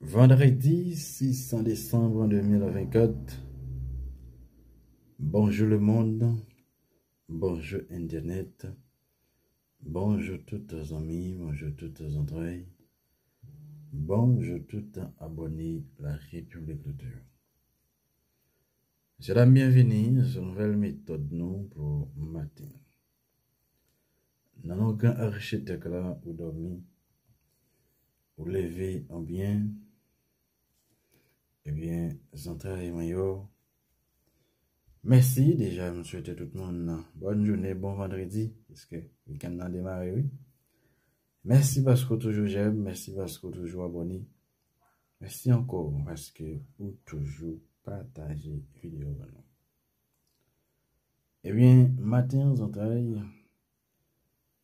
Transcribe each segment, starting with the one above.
Vendredi 6 décembre 2024. Bonjour le monde. Bonjour Internet. Bonjour toutes les amis. Bonjour toutes les entrailles. Bonjour toutes abonnés la République de Dieu. C'est la bienvenue sur une nouvelle méthode nous pour matin. Nos grands architectes là, ou dormi, ou lever en bien, eh bien, Zanta et merci déjà, je souhaite tout le monde bonne journée, bon vendredi, parce que le week-end démarré, oui. Merci parce que toujours j'aime, merci parce que toujours abonné. Merci encore parce que vous toujours partagez vidéo. Eh bien, matin,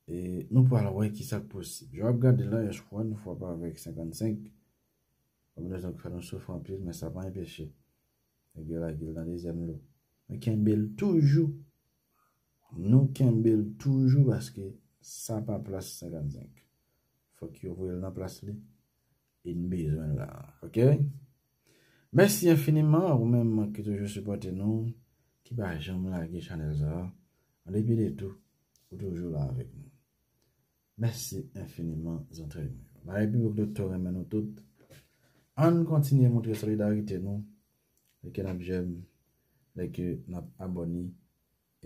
E nou pou ala wè ki sak posib. Jou ap gade la, e yoj kwa nou fwa pa avèk 55. Om nou zon kwa nou souf anpil, men sa pa yon peche. E gè la gil nan dezem lò. Nou kembel toujou. Nou kembel toujou baske sa pa plas 55. Fok yo vwe nan plas li. E nou bezwen la. Ok? Mersi infiniman ou menman ki toujou supporte nou. Ki ba jom la ge chanel za. An depi de tou. Ou toujou la avèk nou. Mersi infiniment, zantre yon. Ba epi wak do to remen nou tout. An kontinye montre solidarite nou. Leke nap jem, leke nap aboni,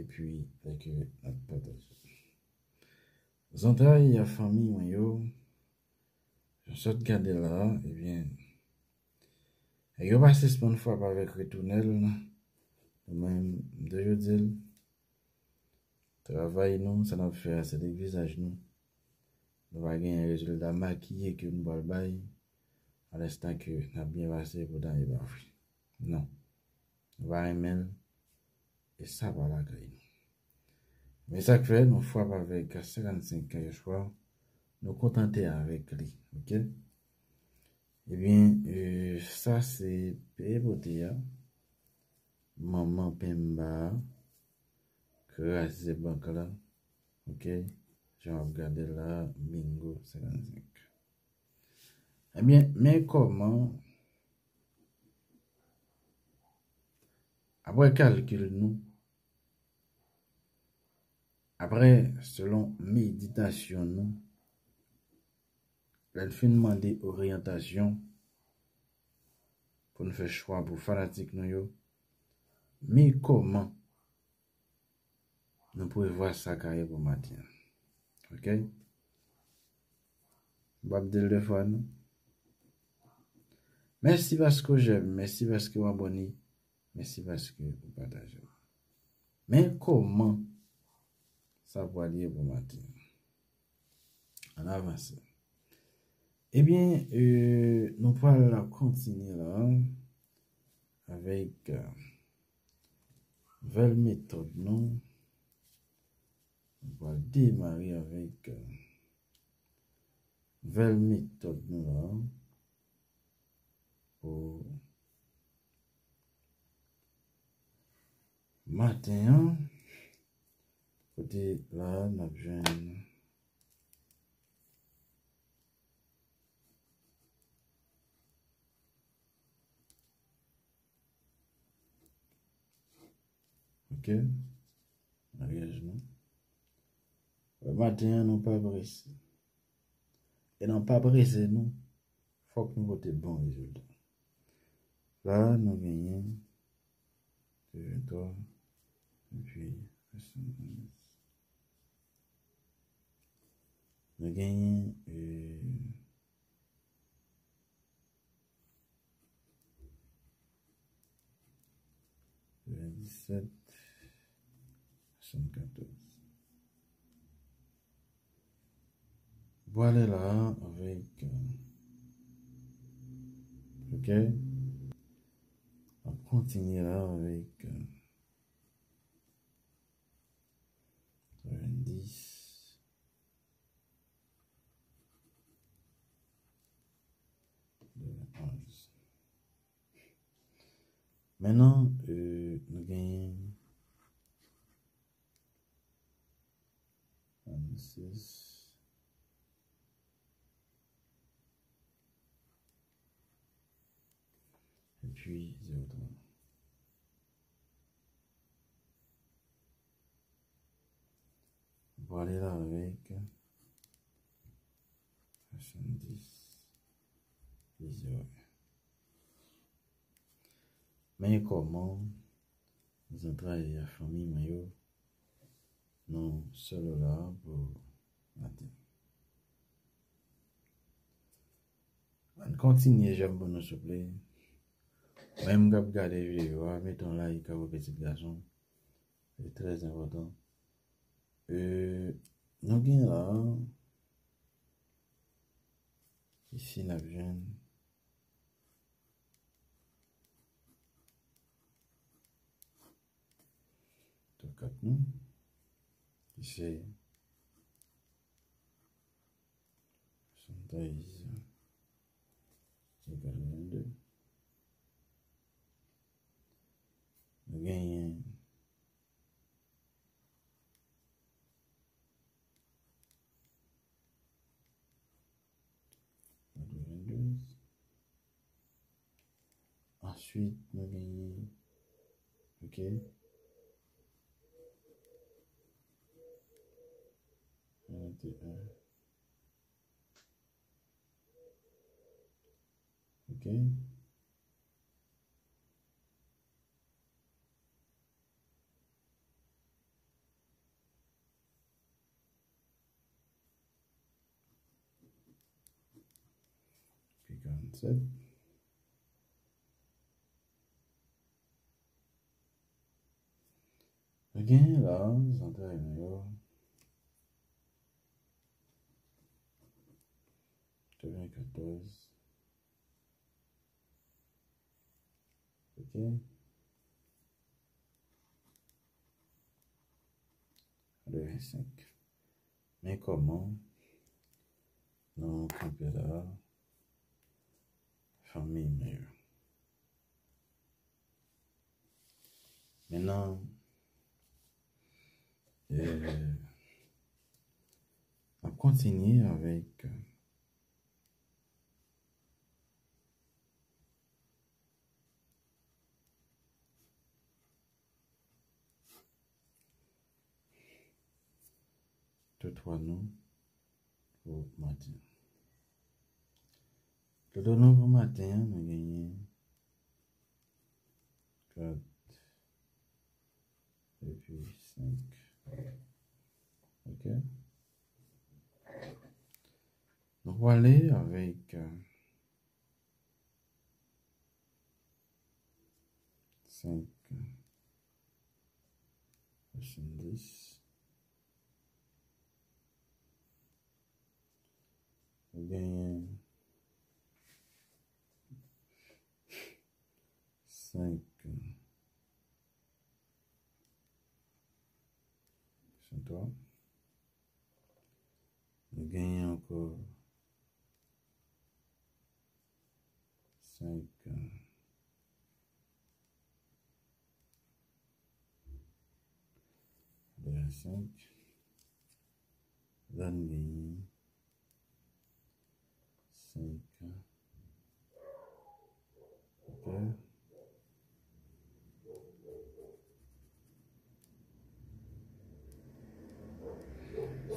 epi leke nap pataj. Zantre yon fami yon yo. Yon sot gade la, ebyen. E yo basis pon fwa pa vek retounel. Ou men, mde yo dil. Travay nou, san ap fwe ase dek vizaj nou. nou va gen yon rezultat makiye ke nou bal bay, al estan ke nan bin vase pou dan yon bafri. Non, nou va remen, e sa pa la gay nou. Men sa kwe, nou fwa pa vek 55 kaya chwa, nou kontante avek li, ok? Eh Ebyen, e, euh, sa se pe bote ya, maman pen ba, kre a se banka la, ok? Jan ap gade la, bingo, 55. Ebyen, eh men koman, apre kalkil nou, apre selon meditasyon nou, lèl finman de oryantasyon, pou nou fè chwa pou fanatik nou yo, men koman, nou pou e vwa sa kaye pou matyen. Ok? Babdel Defon. Mersi baske ou jem. Mersi baske ou aboni. Mersi baske ou pataje. Men koman sa pou alye pou maten? An avanse. Ebyen, euh, nou pou al la kontine la. Avèk euh, vel metod nou. On va démarrer avec euh, nouvelle pour matin. Côté là on a ok. Mariage matin, nous pas brisé. Et non pas brisé, nous, faut que nous votions bon résultat. Là, nous gagnons 23, et puis, nous gagnons euh, 17, 74. Voilà là avec. Euh, ok? On continue là avec. Euh, 90. Maintenant, euh, nous gagnons 6. Puis 0,3. On va là avec 70. 0. Mais comment? Vous entrez à la famille maillot non seulement là pour matin. On continue, j'aime bon, s'il vous plaît. Même quand vous regardez la vidéo, mettons like à vos petits garçons. C'est très important. Euh, nous avons là, ici, nous avons Tocat nous. Ici. 73 égale 22. Nous gagnons Nous gagnons. OK? Ok. Puis 47. Again, là, centre meilleur. 94. Ok. Le 25. Mais comment camper là famille meilleure. Maintenant, euh, on continue avec deux trois noms pour matin. Le matin, nous gagnons 4 et puis 5. Ok. Donc, on va aller avec euh, 5, 70. On gagne 5. Gagnons encore 5. De 5. Là, nous gagnons 5. Ok.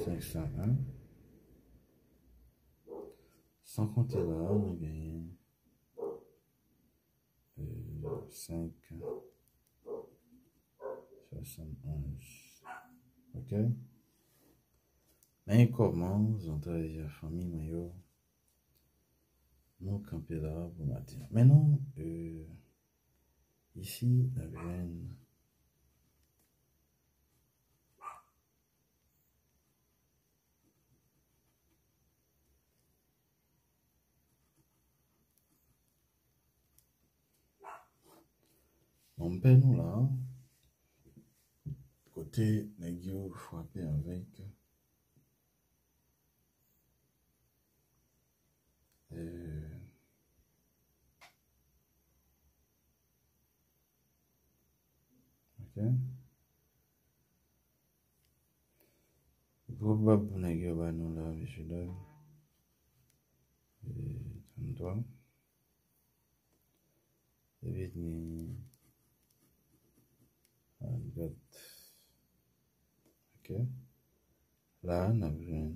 Cinq cent un. Sans compter là, nous gagnons euh, 5, 71. Ok? Mais comment vous entrez la famille maillot? Nous camper là pour matin. Maintenant, euh, ici, la veine. Nous là, côté négio frappé avec euh, ok Probable pour nèg yo ba nou la, monsieur Dave. Et 33. Et Ok. La nan jwen.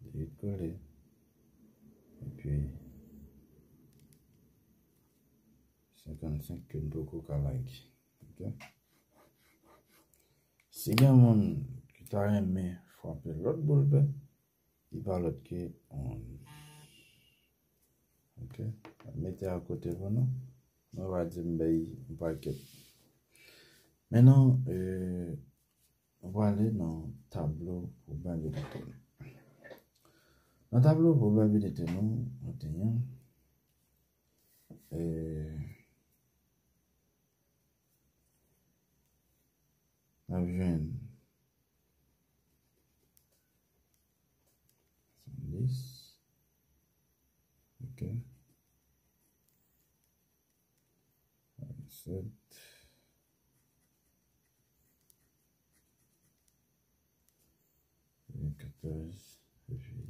Deye kole. E pi. 55 kwen do kou ka like. Ok. Se gen moun ki ta reme fwa pe lot bolbe. I pa lot ki on. Ok. Mete a kote vono. Mwen va di mbe yi mpa ket. Menan, euh, wale nan tablo probabilite nou. Nan tablo probabilite nou, nou tenyon, euh, nan jwen, san dis, ok, an set, 14. Et puis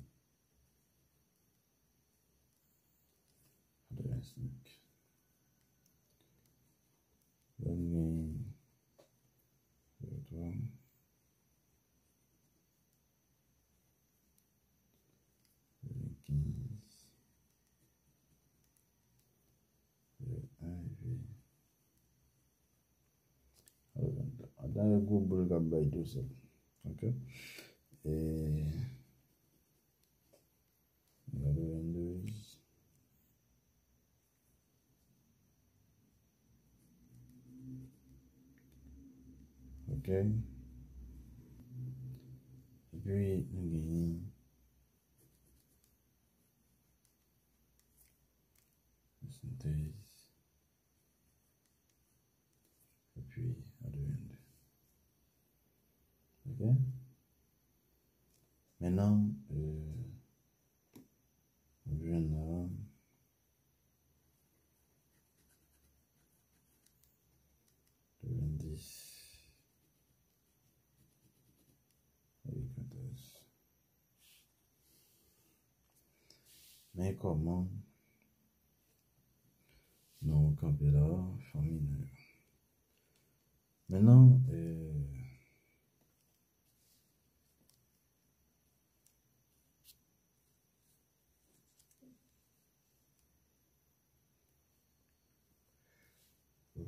25. Donner 3. Et 15. Et 1 et puis dans le Google Gambay tout ça. Ok. Et le 22. Ok. Et puis, nous gagnons. Synthèse. Et puis, à 22. Ok. Maintenant, euh, je viens là. De 20. Et 14. Mais comment? Nous camper là, famille Maintenant, euh,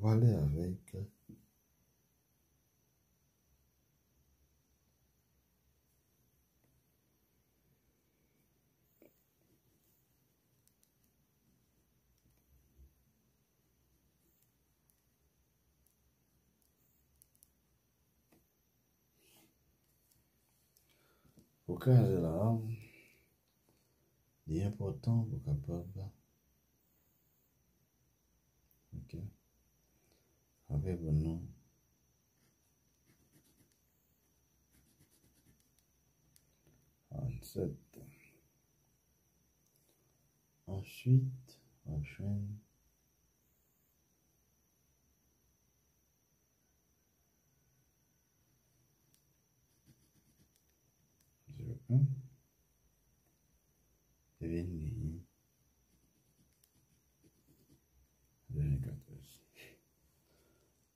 on va aller avec Pour caser là, il est important pour capable. Ok? avec vos noms. Ensuite, ensuite enchaîne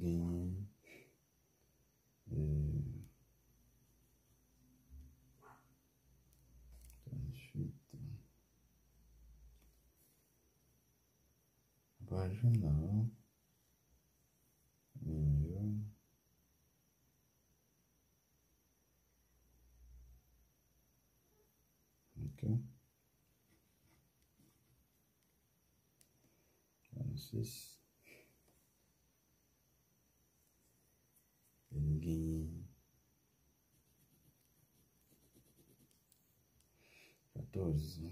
alguém é, né? transfeito, vaginal, meu, 14.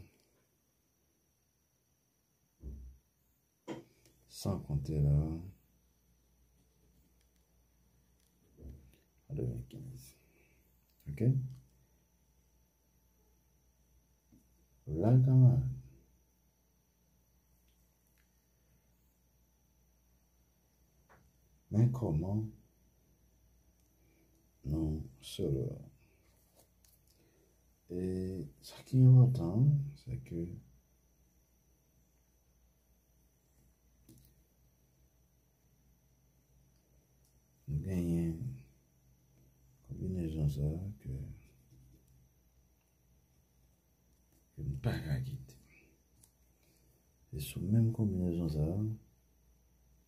Sans compter là. À 15. Ok? Là, camarade. Mais comment non cela Et ce qui est important, c'est que nous gagnons combinaison ça que, que nous pas quitter. Et sous même combinaison ça,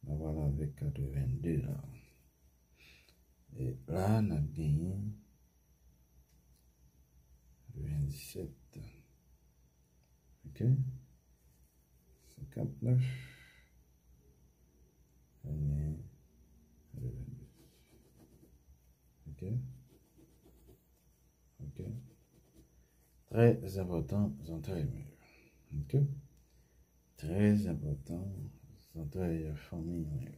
voilà avec 82 là. Et là, on a gagné 27. OK? 59. On OK? OK? Très important, centre OK? Très important, centre famille.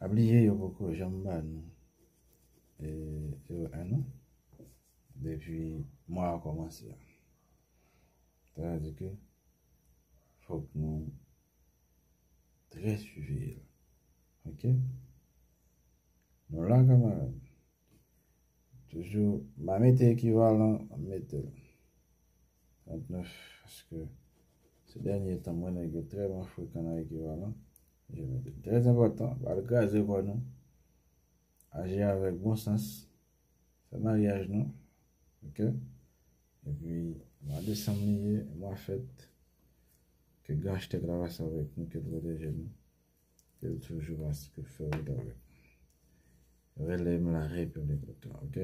Oubliez, il y a beaucoup de gens et un an depuis moi a commencé. C'est-à-dire que faut que nous très suivis. Ok? Nous là, camarade, toujours, ma mettre équivalent, ma mettre 39, parce que ces derniers temps, moi, j'ai très bon fréquent équivalent. Je mets très important, par le cas, quoi, non? agir avec bon sens. C'est mariage, non? Ok? Et puis, moi, décembre, moi, fête, que gâche tes gravasse avec nous, que te protège nous, que toujours à ce que faire avec nous. Relève la République, ok?